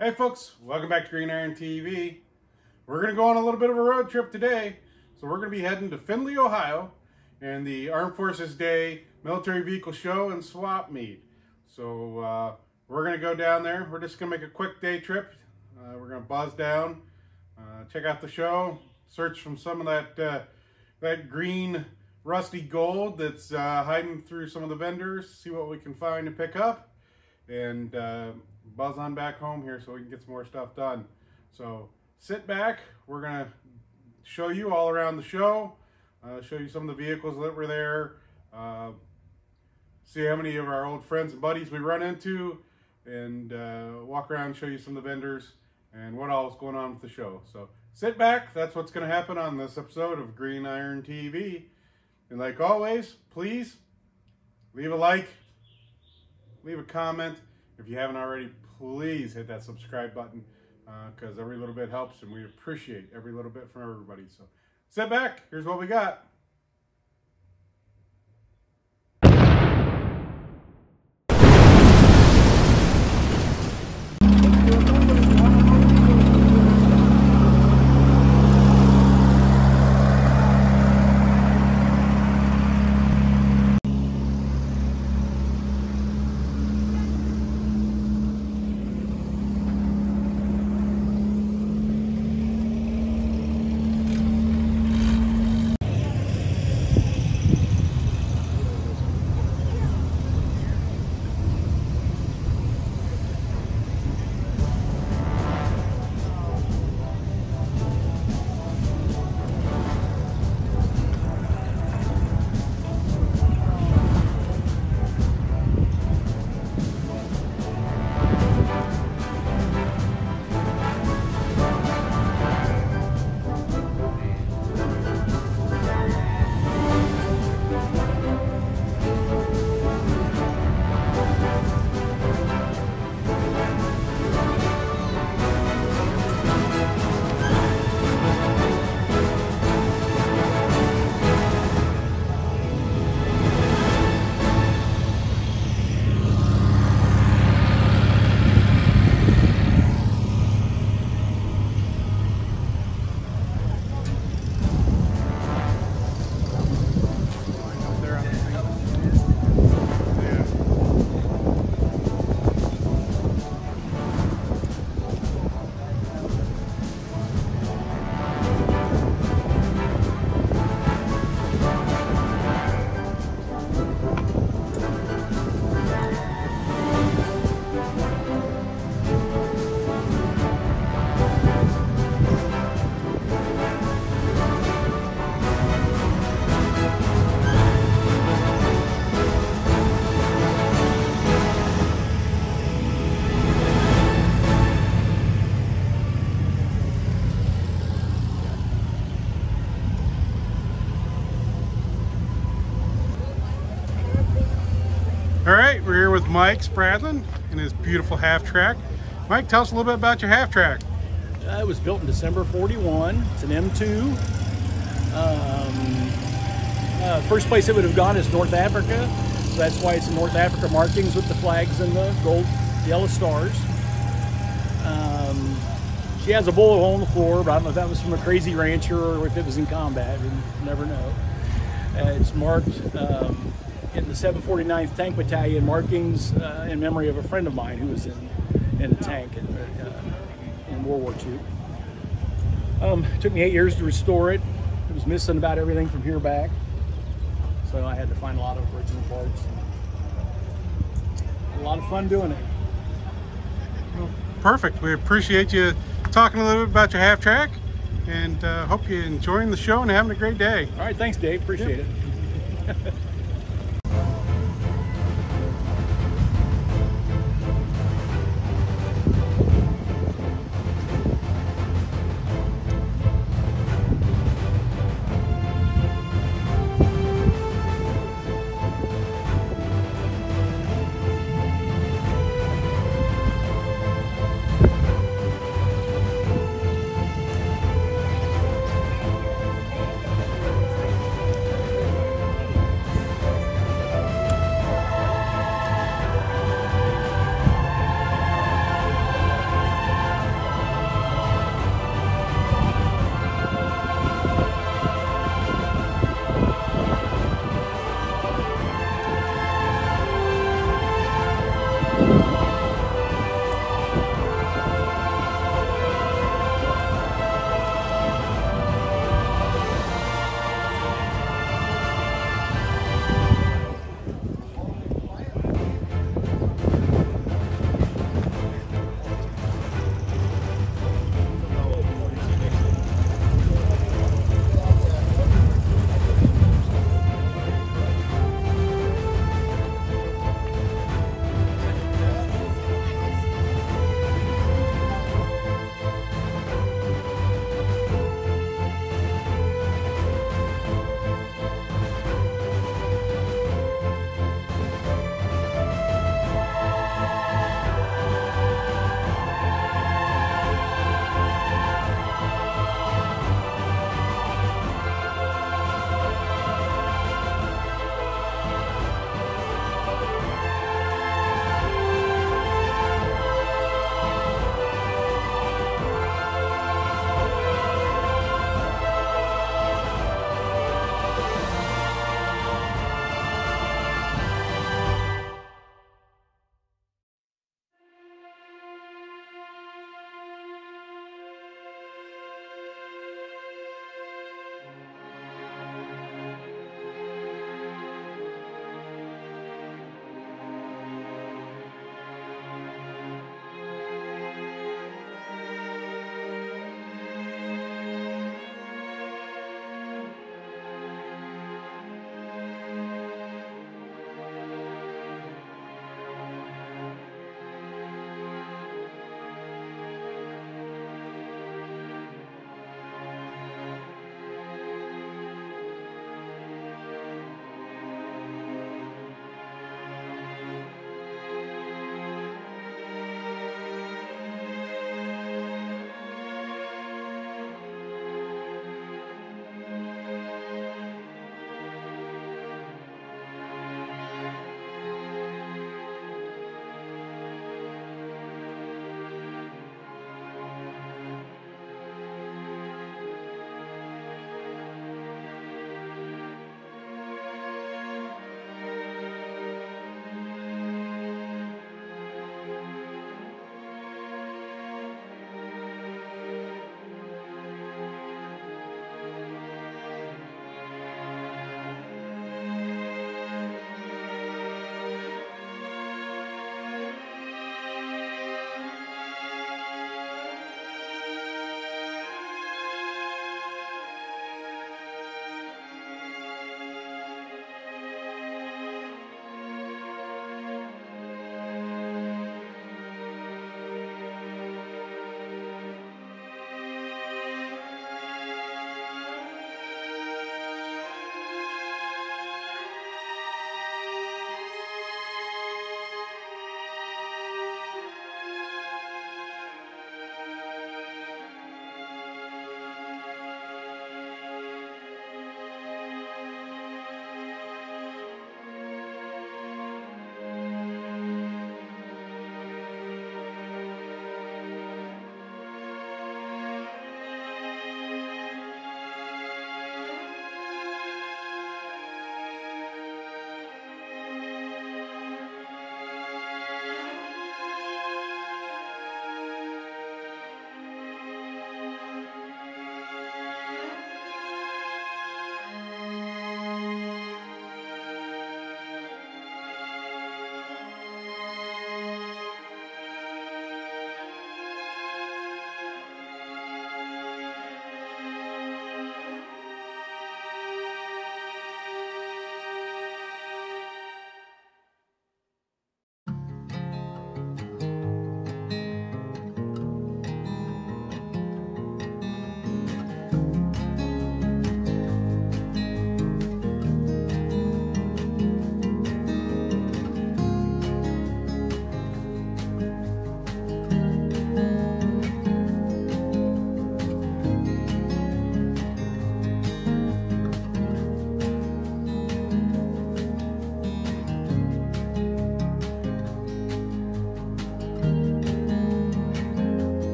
Hey folks, welcome back to Green Iron TV. We're going to go on a little bit of a road trip today. So we're going to be heading to Findlay, Ohio and the Armed Forces Day Military Vehicle Show and Swap Meet. So uh, we're going to go down there. We're just going to make a quick day trip. Uh, we're to buzz down, uh, check out the show, search from some of that, uh, that green rusty gold that's uh, hiding through some of the vendors, see what we can find and pick up, and uh, buzz on back home here so we can get some more stuff done. So sit back. We're going to show you all around the show, uh, show you some of the vehicles that were there, uh, see how many of our old friends and buddies we run into, and uh, walk around show you some of the vendors and what all is going on with the show. So sit back. That's what's going to happen on this episode of Green Iron TV. And like always, please leave a like, leave a comment. If you haven't already, please hit that subscribe button because uh, every little bit helps and we appreciate every little bit from everybody. So sit back. Here's what we got. Mike Spradlin in his beautiful half track. Mike, tell us a little bit about your half track. Uh, it was built in December 41. It's an M2. Um, uh, first place it would have gone is North Africa. So that's why it's in North Africa markings with the flags and the gold, yellow stars. Um, she has a bullet hole in the floor, but I don't know if that was from a crazy rancher or if it was in combat. We never know. Uh, it's marked um, in the 749th Tank Battalion markings uh, in memory of a friend of mine who was in, in a tank in, uh, in World War II. Um, it took me eight years to restore it. It was missing about everything from here back. So I had to find a lot of original parts. A lot of fun doing it. Well, perfect. We appreciate you talking a little bit about your half track and uh, hope you're enjoying the show and having a great day. All right, thanks Dave, appreciate yep. it.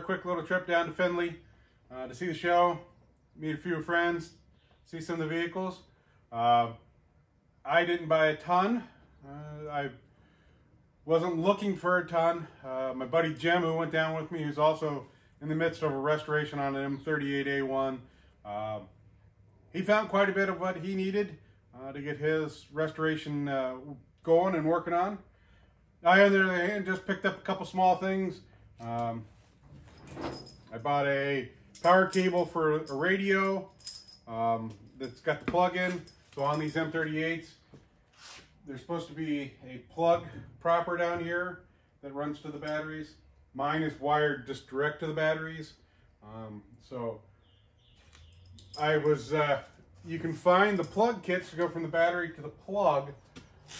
our quick little trip down to Findlay uh, to see the show, meet a few friends, see some of the vehicles. Uh, I didn't buy a ton. Uh, I wasn't looking for a ton. Uh, my buddy Jim, who went down with me, who's also in the midst of a restoration on an M38A1, uh, he found quite a bit of what he needed to get his restoration going and working on. I, on the other hand, just picked up a couple small things. Um, I bought a power cable for a radio um, that's got the plug-in. So on these M38s, there's supposed to be a plug proper down here that runs to the batteries. Mine is wired just direct to the batteries. Um, so I was, uh, you can find the plug kits to go from the battery to the plug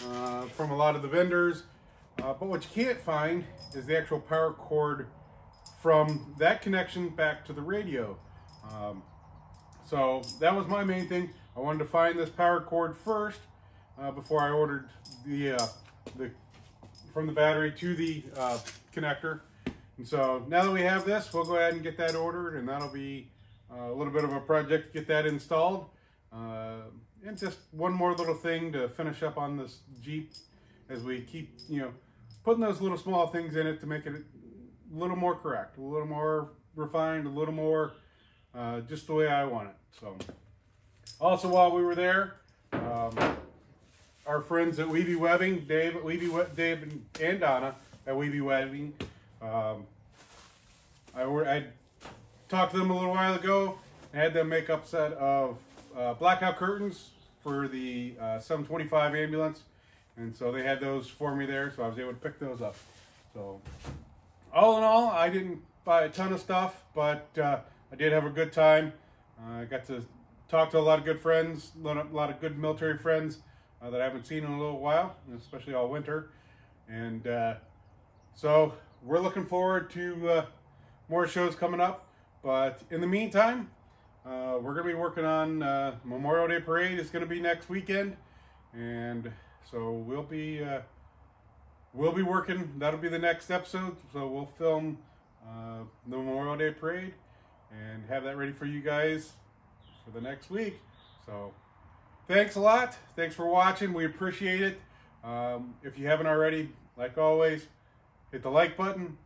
uh, from a lot of the vendors. Uh, but what you can't find is the actual power cord from that connection back to the radio. Um, so that was my main thing. I wanted to find this power cord first uh, before I ordered the, uh, the from the battery to the uh, connector. And so now that we have this, we'll go ahead and get that ordered and that'll be uh, a little bit of a project to get that installed. Uh, and just one more little thing to finish up on this Jeep as we keep, you know, putting those little small things in it to make it a little more correct, a little more refined, a little more uh, just the way I want it. So, also while we were there, um, our friends at Weeby Webbing, Dave Weeby, Dave and Donna at Weeby Webbing, um, I, I talked to them a little while ago. I had them make up set of uh, blackout curtains for the uh, 725 ambulance. And so they had those for me there, so I was able to pick those up. So all in all, I didn't buy a ton of stuff, but uh, I did have a good time. Uh, I got to talk to a lot of good friends, a lot of, good military friends uh, that I haven't seen in a little while, especially all winter. And uh, so we're looking forward to uh, more shows coming up. But in the meantime, uh, we're going to be working on Memorial Day Parade. It's going to be next weekend. And so we'll be we'll be working. That'll be the next episode. So we'll film uh, the Memorial Day Parade and have that ready for you guys for the next week. So thanks a lot. Thanks for watching. We appreciate it. Um, if you haven't already, like always, hit the like button,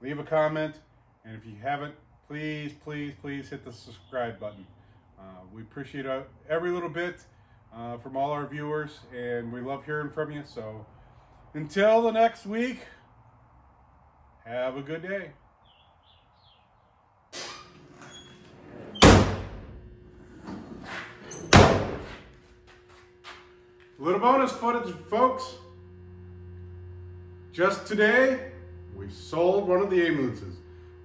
leave a comment, and if you haven't, please, please, please hit the subscribe button. Uh, we appreciate uh, every little bit uh, from all our viewers, and we love hearing from you. So until the next week, have a good day. Little bonus footage, folks. Just today, we sold one of the ambulances.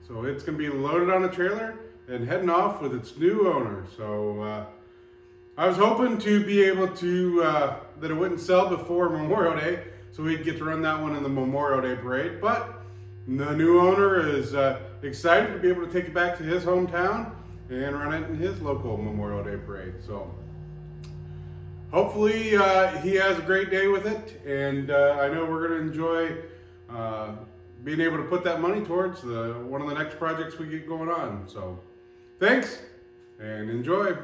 So it's going to be loaded on a trailer and heading off with its new owner. So uh, I was hoping to be able to, uh, that it wouldn't sell before Memorial Day, so we'd get to run that one in the Memorial Day parade. But the new owner is uh, excited to be able to take it back to his hometown and run it in his local Memorial Day parade. So hopefully uh, he has a great day with it, and uh, I know we're going to enjoy uh, being able to put that money towards the one of the next projects we get going on. So thanks and enjoy.